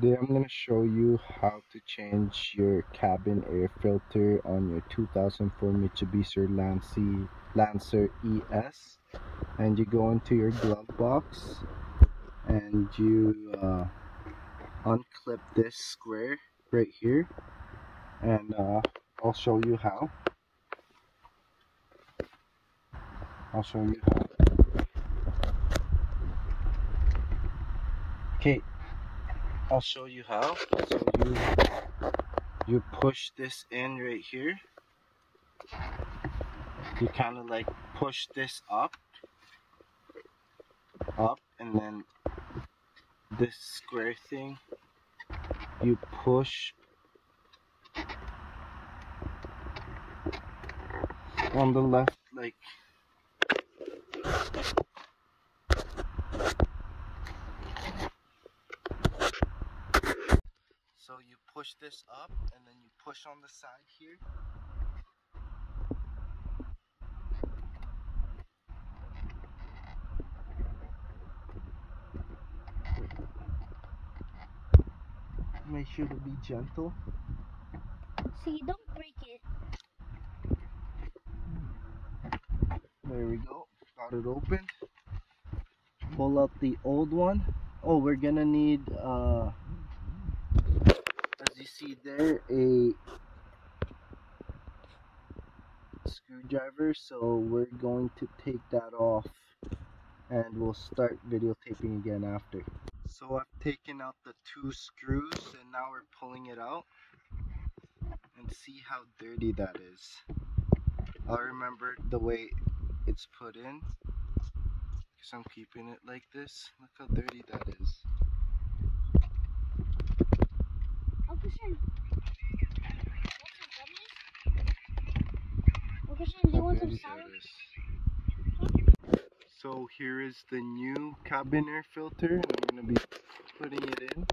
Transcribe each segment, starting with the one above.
Today I'm going to show you how to change your cabin air filter on your 2004 Mitsubishi Lancer, Lancer ES and you go into your glove box and you uh, unclip this square right here. And uh, I'll show you how. I'll show you how. Okay I'll show you how. So you you push this in right here. You kind of like push this up, up, and then this square thing you push on the left like So you push this up and then you push on the side here. Make sure to be gentle. So you don't break it. There we go. Got it open. Pull out the old one. Oh, we're gonna need uh see there a screwdriver so we're going to take that off and we'll start videotaping again after. So I've taken out the two screws and now we're pulling it out and see how dirty that is. I'll remember the way it's put in because I'm keeping it like this. Look how dirty that is Christian. Christian, do you want some soda? So here is the new cabin air filter and I'm going to be putting it in.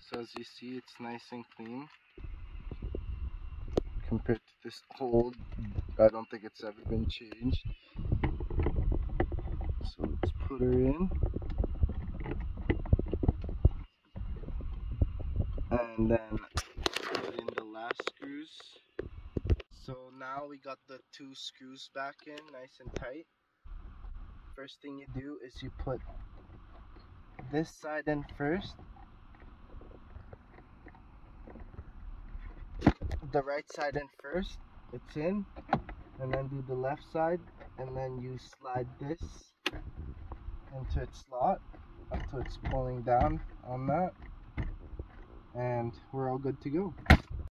So as you see it's nice and clean compared to this old, I don't think it's ever been changed. So let's put her in. and then put in the last screws now we got the two screws back in nice and tight first thing you do is you put this side in first the right side in first it's in and then do the left side and then you slide this into its slot until it's pulling down on that and we're all good to go.